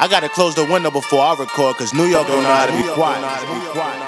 I gotta close the window before I record, cause New York don't know how to be quiet.